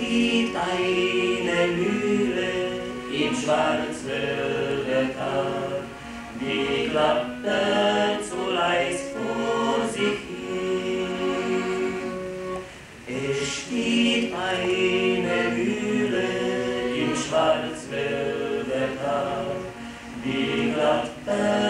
gibt eine Mühle im Schwarzwälder Tal, die klappert so leis vor sich hin. Es steht eine Mühle im Schwarzwälder Tal, die klappert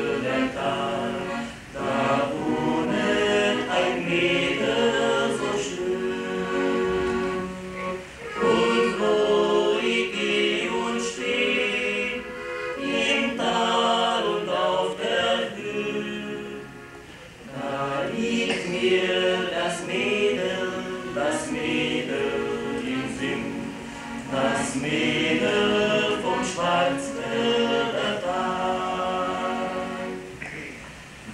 das vom Schwarzwälder Tal.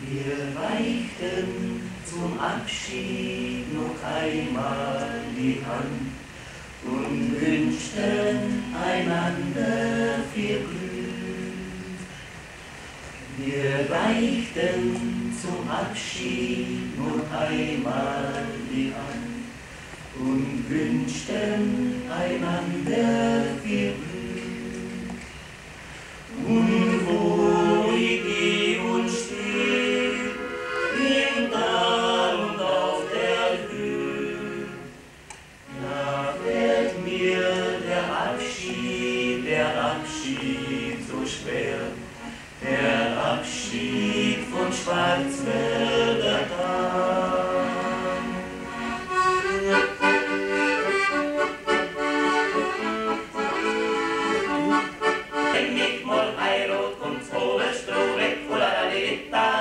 Wir reichten zum Abschied noch einmal die Hand und wünschten einander viel Glück. Wir reichten zum Abschied noch einmal die Hand und wünschten einander von Schwarzwälder Tal. Wenn mich mal heirat und so Stroh weg, hulalalitta,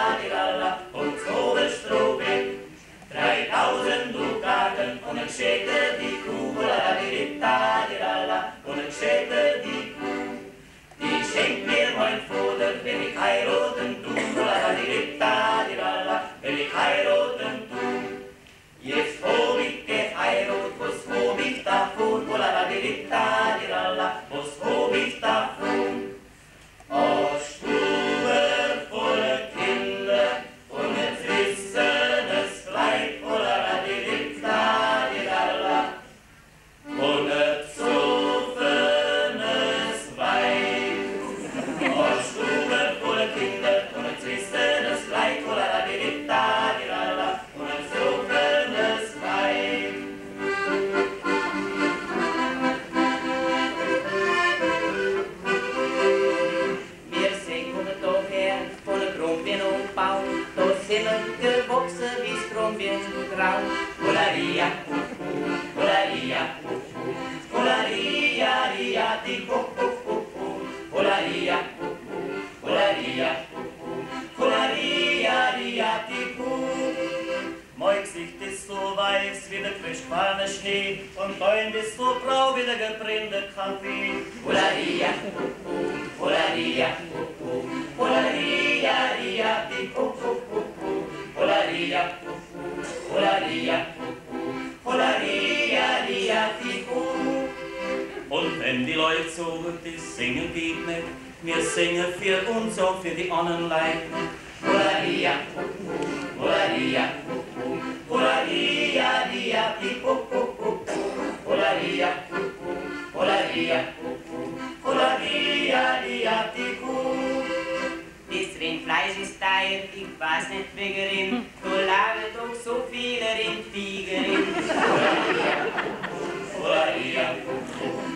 Krumbien grau. Polaria, pupu, polaria, pupu, polaria, ria, di pupu, pupu, polaria, pupu, polaria, pupu, polaria, ria, di pupu. Mein Gesicht ist so weiß wie der frisch gefallene Schnee und dein ist so grau wie der gebrannte Kaffee. Polaria, pupu, polaria, pupu, Und wenn die Leute so die singen geht nicht, wir singen für uns und für die anderen Leute. Polaria, pupu, polaria, pupu, polaria, ria, di pupu, pupu, polaria, pupu, polaria, pupu, polaria, ria, di pupu. Das Rindfleisch ist teuer, ich weiß nicht wegen Da lagen doch so viele Rindviegerin. Polaria, pupu, polaria,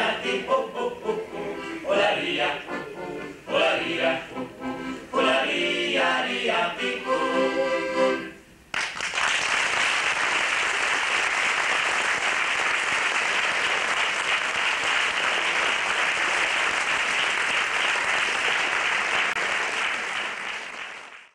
a.